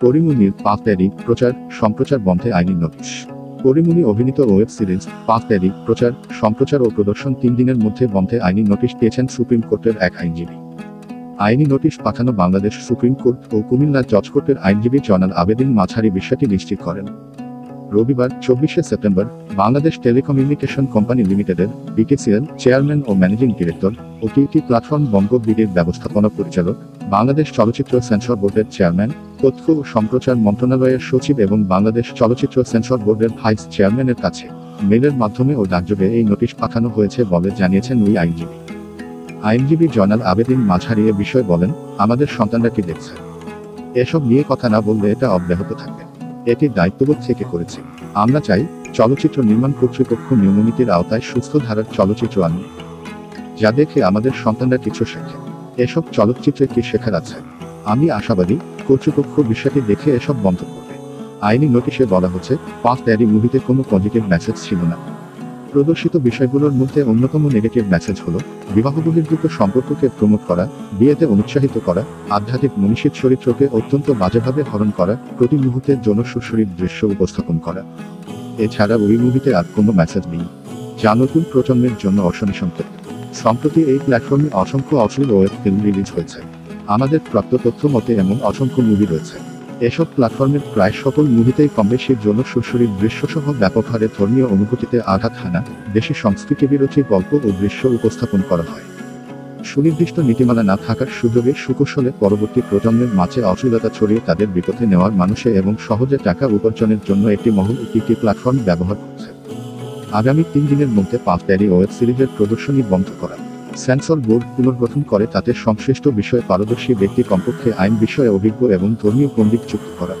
পরিমুনির পাক প্যারি প্রচার, সম্প্রচার বন্ধে আইনি নোটিশ। পরিমুনি অভিনীত ওয়েব সিরিজ পাক প্যারি প্রচার, সম্প্রচার ও প্রদর্শন তিন দিনের মধ্যে বন্ধে আইনি নোটিশ পেয়েছেন সুপ্রিম কোর্টের এক আইনজীবী। আইনি নোটিশ পাঠানো বাংলাদেশ সুপ্রিম কোর্ট ও কুমিল্লা জজ কোর্টের আইনজীবী জয়নাল আবেদিন মাঝারি বিষয়টি নিশ্চিত করেন। রবিবার, চব্বিশে সেপ্টেম্বর, বাংলাদেশ টেলিকমিউনিকেশন কোম্পানি লিমিটেডের বিকেসিএল চেয়ারম্যান ও ম্যানেজিং ডিরেক্টর ও টিটি প্ল্যাটফর্ম বঙ্গ বিডির ব্যবস্থাপনা পরিচালক বাংলাদেশ চলচ্চিত্র সেন্সর বোর্ডের চেয়ারম্যান, তথ্য ও সম্প্রচার মন্ত্রণালয়ের সচিব এবং বাংলাদেশ চলচ্চিত্র সেন্সর বোর্ডের ভাইস চেয়ারম্যানের কাছে মেলের মাধ্যমে ও ডাকযোগে এই নোটিশ পাঠানো হয়েছে বলে জানিয়েছেন ওই আইনজীবী। আইনজীবী জয়নাল আবেদিন মাঝারি এ বিষয়ে বলেন, আমাদের সন্তানরা কি দেখছে? এসব নিয়ে কথা না বললে এটা অব্যাহত থাকবে। এটি দায়িত্ববোধ থেকে করেছি। আমরা চাই, চলচ্চিত্র নির্মাণ কর্তৃপক্ষ নিয়মনীতির আওতায় সুস্থ ধারার চলচ্চিত্র আনুন যা দেখে আমাদের সন্তানরা কিছু শেখে। এসব চলচ্চিত্রে কি শেখার আছে? আমি আশাবাদী কর্তৃপক্ষ বিষয়টি দেখে এসব বন্ধ করবে। আইনি নোটিশে বলা হচ্ছে, পাঁচ ড্যারি মুভিতে কোনো পজিটিভ মেসেজ ছিল না। প্রদর্শিত বিষয়গুলোর মধ্যে অন্যতম নেগেটিভ মেসেজ হল বিবাহ বহির্ভূত সম্পর্ককে প্রমোট করা, বিয়েতে অনুৎসাহিত করা, আধ্যাত্মিক মনীষীর চরিত্রকে অত্যন্ত বাজেভাবে হরণ করা, প্রতি মুহূর্তে যৌন সুশরীর দৃশ্য উপস্থাপন করা। এছাড়া ওই মুভিতে আর কোনো মেসেজ নেই। যা নতুন প্রজন্মের জন্য অশনিসংকেত সম্প্রতি এই প্ল্যাটফর্মে অসংখ্য অশ্লীল ওয়েব ফিল্ম রিলিজ হয়েছে। আমাদের প্রাপ্ত তথ্য মতে এমন অসংখ্য মুভি রয়েছে। এসব প্ল্যাটফর্মের প্রায় সকল মুভিতেই কমবেশি যৌন সুশরীর দৃশ্যসহ ব্যাপক হারে ধর্মীয় অনুভূতিতে আঘাত হানা, দেশি সংস্কৃতি বিরোধী গল্প ও দৃশ্য উপস্থাপন করা হয়। সুনির্দিষ্ট নীতিমালা না থাকার সুযোগে সুকৌশলে পরবর্তী প্রজন্মের মাঝে অশ্লীলতা ছড়িয়ে তাদের বিপথে নেওয়ার মানুষে এবং সহজে টাকা উপার্জনের জন্য একটি মহল, একটি প্ল্যাটফর্ম ব্যবহার করছে আগামী তিন দিনের মধ্যে পাঁচ প্যারি ওয়েব সিরিজের প্রদর্শনী বন্ধ করা সেন্সর বোর্ড পুনর্গঠন করে তাতে সংশ্লিষ্ট বিষয়ে পারদর্শী ব্যক্তি কমপক্ষে আইন বিষয়ে অভিজ্ঞ এবং ধর্মীয় পণ্ডিত যুক্ত করা